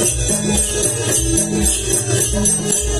Thank you.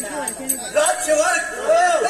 That's your work.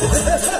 Ha ha ha!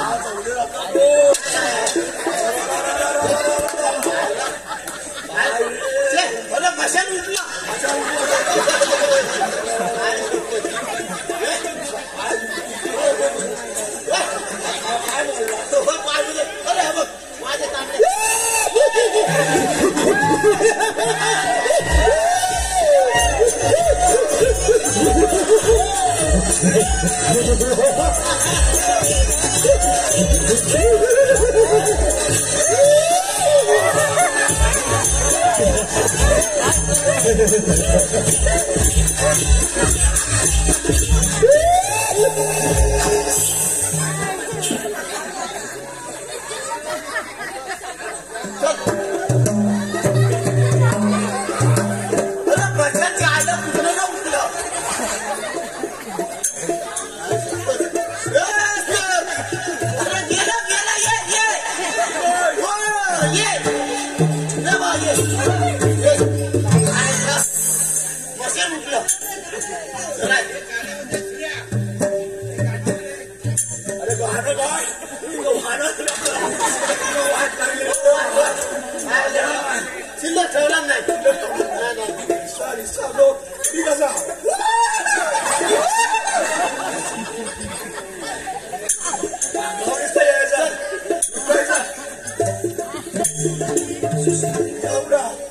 Woo! चिल्ला ठेवला नाही सॉरी सॉलो ठीक आहे Yeah, bro.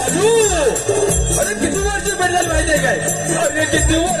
get do it.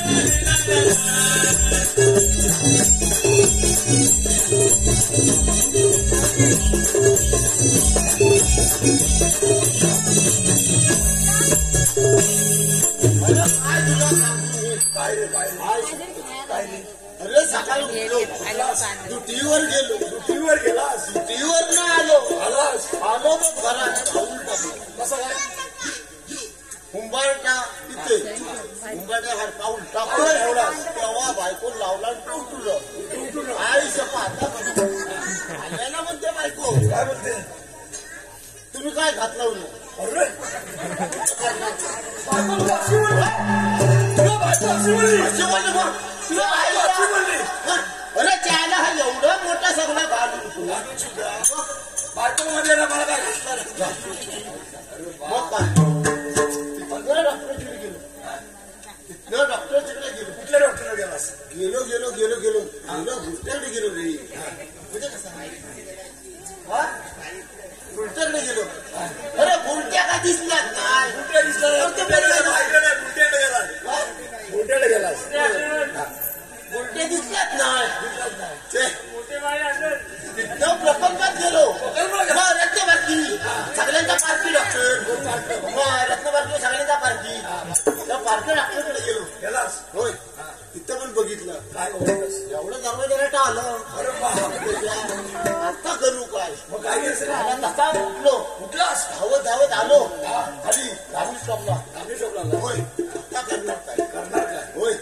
ड्युटीवर गेलो. ड्युटीवर गेलास ड्युटीवर ना आलो. आलास आलो मग घरात. पाऊल टाकलं कसं काय कुंभारटा तिथे कुंभारटा घर पाऊल टाकलं एवढा तेव्हा बायको लावला टुटलं आई पाहता आल्याला म्हणते बायको काय म्हणते? तुम्ही काय घातलं? अरे. बायको अशी म्हणली मग काय तिथं डॉक्टरकडे गेलो. तिथनं डॉक्टरकडे गेलो? कुठल्या डॉक्टरला गेलास गेलो गेलो गेलो गेलो. गेलो गुलट्याकडे गेलो. रे केलं रे? मला नसा उठलो कुठलास धावत धावत आलो. खाली. धावून स्टॉपला आम्ही शोधला होय. आता करणार काय? करणार काय? होय.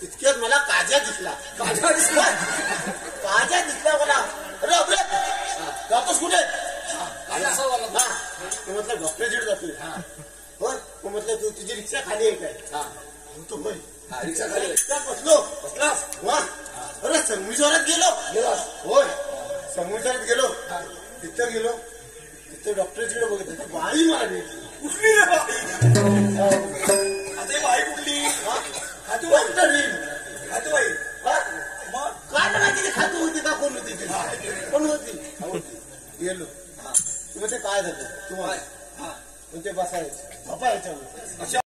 तितक्यात मला काजा दिसला. काजा दिसला? काजा दिसला मला. अरे जातोस कुठे? काजा असा वाला हा म्हटलं डॉक्टरकडे जातोय. होय. तो म्हटलं तू तुझी रिक्षा खाली आहे काय? हा. म्हणतो होय. हा, रिक्षा खाली. रिक्षा बसलो. बसलास वा. अरे संगमेश्वरात गेलो. गेलास होय. संगमेश्वरात गेलो. तिथं गेलो. तिथं डॉक्टरकडे बघितलं ती बाई मारली. कुठली रे बाई? आता ही बाई कुठली? हातू बाई? डॉक्टर हातू बाई? मग काय माहिती ती खाती होती? का कोण होती ती कोण होती? हा. गेलो तू म्हणते काय झालं? तुम्हाला? हा. म्हणते बसायचं. झोपायचं